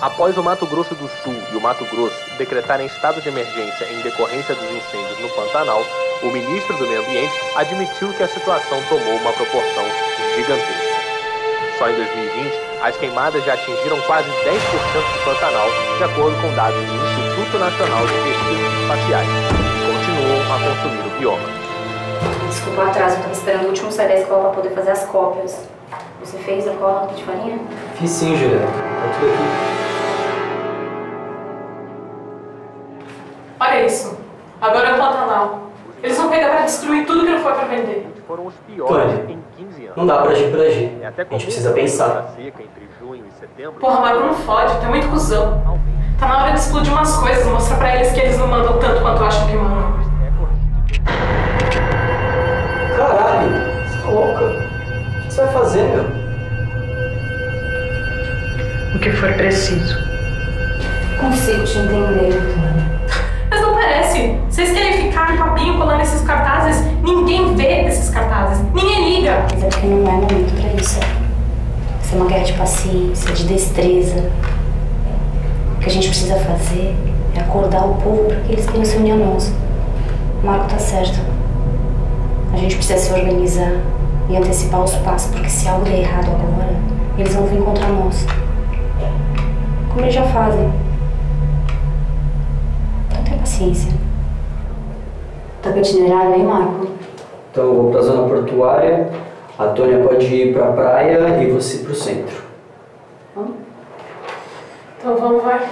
Após o Mato Grosso do Sul e o Mato Grosso decretarem estado de emergência em decorrência dos incêndios no Pantanal, o ministro do Meio Ambiente admitiu que a situação tomou uma proporção gigantesca. Só em 2020, as queimadas já atingiram quase 10% do Pantanal, de acordo com dados do Instituto Nacional de Pesquisas Espaciais, que continuam a consumir o bioma. Desculpa o atraso, eu estava esperando o último sair da escola para poder fazer as cópias. Você fez a cola de farinha? Fiz sim, Juliana. Tá tudo aqui. Olha isso. Agora é o Pantanal. Eles vão pegar pra destruir tudo que não foi pra vender. Foram os piores Tony, em 15 anos. Não dá pra agir por agir. É até A gente precisa pensar. a seca entre junho e setembro Porra, mas não fode, tem muito cuzão. Tá na hora de explodir umas coisas, mostrar pra eles que eles não mandam tanto quanto acham que mandam. Caralho, você tá louca? O que você vai fazer, meu? O que for preciso. Consigo te entender, Tony. Não parece. Vocês querem ficar em papinho colando esses cartazes? Ninguém vê esses cartazes. Ninguém liga. Mas é porque não é momento pra isso. Isso é uma guerra de paciência, de destreza. O que a gente precisa fazer é acordar o povo para que eles queiram se unir a nós. O Marco tá certo. A gente precisa se organizar e antecipar os passos, porque se algo der errado agora, eles vão vir contra nós. Como eles já fazem. Paciência. Tá com itinerário aí, Marco? Então eu vou pra zona portuária, a Tônia pode ir pra praia e você pro centro. Então vamos, vai.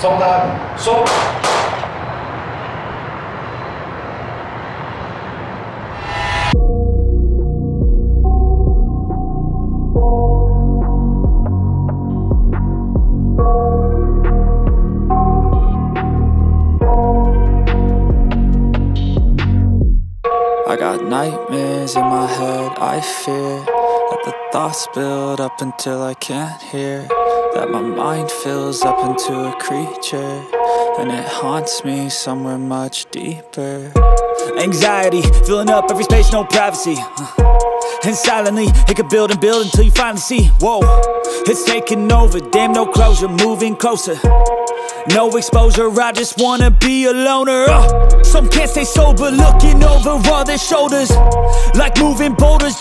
Solta! I got nightmares in my head, I fear That the thoughts build up until I can't hear That my mind fills up into a creature And it haunts me somewhere much deeper. Anxiety, filling up every space, no privacy. And silently, it could build and build until you finally see. Whoa, it's taking over, damn no closure, moving closer. No exposure, I just wanna be a loner. Uh, Some can't stay sober, looking over all their shoulders Like moving boulders